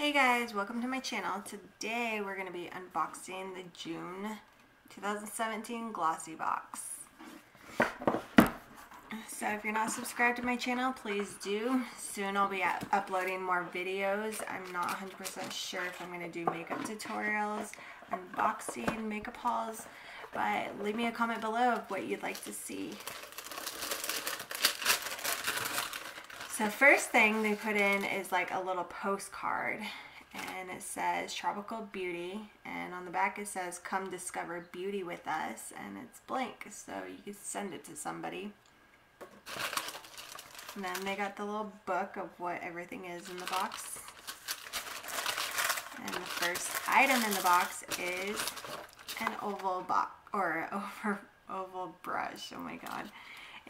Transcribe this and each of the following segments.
Hey guys, welcome to my channel. Today we're going to be unboxing the June 2017 Glossybox. So if you're not subscribed to my channel, please do. Soon I'll be uploading more videos. I'm not 100% sure if I'm going to do makeup tutorials, unboxing, makeup hauls, but leave me a comment below of what you'd like to see. So first thing they put in is like a little postcard and it says tropical beauty and on the back it says come discover beauty with us and it's blank so you can send it to somebody. And then they got the little book of what everything is in the box. And the first item in the box is an oval box or over oval brush oh my god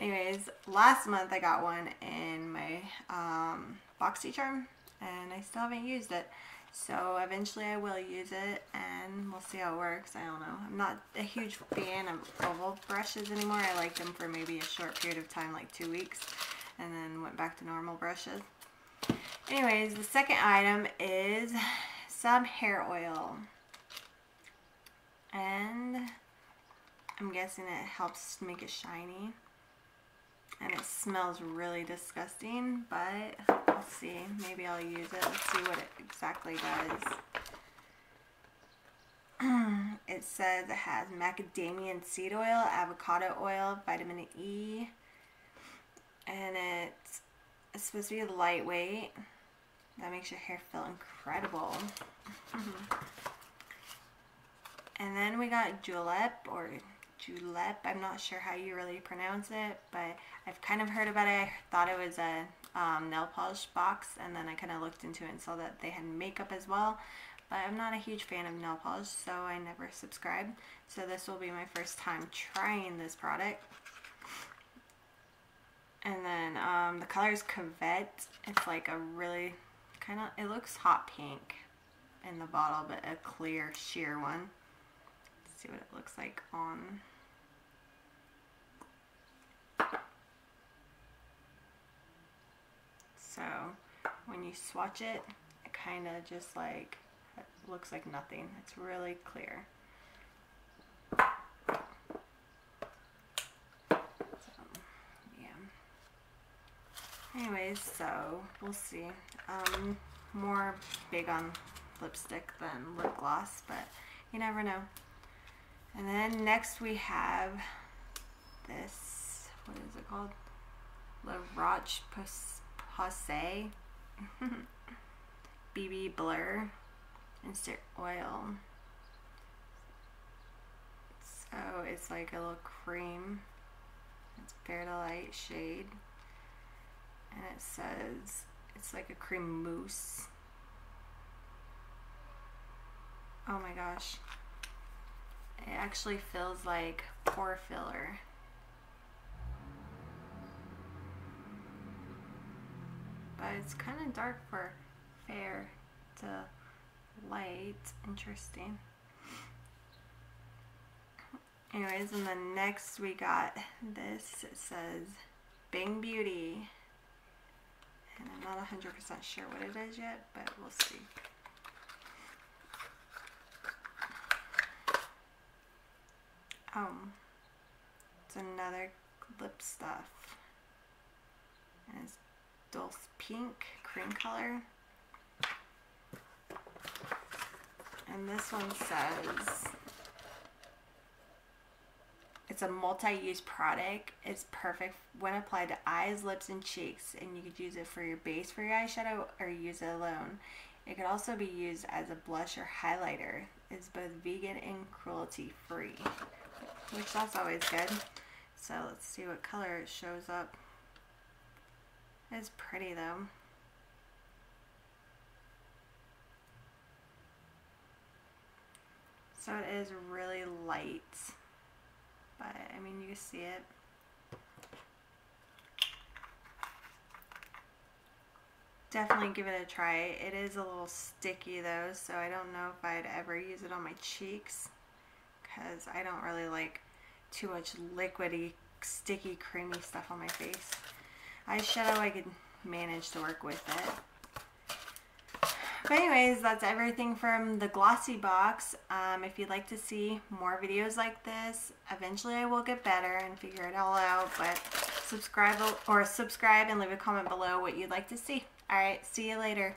Anyways, last month I got one in my um, BoxyCharm and I still haven't used it. So eventually I will use it and we'll see how it works. I don't know. I'm not a huge fan of oval brushes anymore. I liked them for maybe a short period of time, like two weeks, and then went back to normal brushes. Anyways, the second item is some hair oil. And I'm guessing it helps make it shiny and it smells really disgusting, but we'll see. Maybe I'll use it. Let's see what it exactly does. it says it has macadamia seed oil, avocado oil, vitamin E, and it's, it's supposed to be lightweight. That makes your hair feel incredible. and then we got julep or julep. I'm not sure how you really pronounce it, but I've kind of heard about it. I thought it was a um, nail polish box, and then I kind of looked into it and saw that they had makeup as well. But I'm not a huge fan of nail polish, so I never subscribed. So this will be my first time trying this product. And then um, the color is Cavette. It's like a really kind of, it looks hot pink in the bottle, but a clear sheer one. See what it looks like on So when you swatch it, it kind of just like looks like nothing. It's really clear. Anyways, so we'll see. Um, more big on lipstick than lip gloss, but you never know. And then next we have this, what is it called? La Roche Posay BB Blur Instant Oil. So it's like a little cream. It's fair to light shade. And it says it's like a cream mousse. Oh my gosh. Actually feels like pore filler. but it's kind of dark for fair to light. Interesting. Anyways, and then next we got this. It says Bang Beauty. And I'm not 100% sure what it is yet, but we'll see. Um, it's another lip stuff. And it's Dulce Pink cream color. And this one says it's a multi-use product. It's perfect when applied to eyes, lips, and cheeks. And you could use it for your base for your eyeshadow or use it alone. It could also be used as a blush or highlighter. It's both vegan and cruelty free, which that's always good. So let's see what color it shows up. It's pretty though. So it is really light, but I mean you can see it. Definitely give it a try. It is a little sticky though, so I don't know if I'd ever use it on my cheeks because I don't really like too much liquidy, sticky, creamy stuff on my face eyeshadow I could manage to work with it. But anyways, that's everything from the glossy box. Um, if you'd like to see more videos like this, eventually I will get better and figure it all out. But subscribe or subscribe and leave a comment below what you'd like to see. All right, see you later.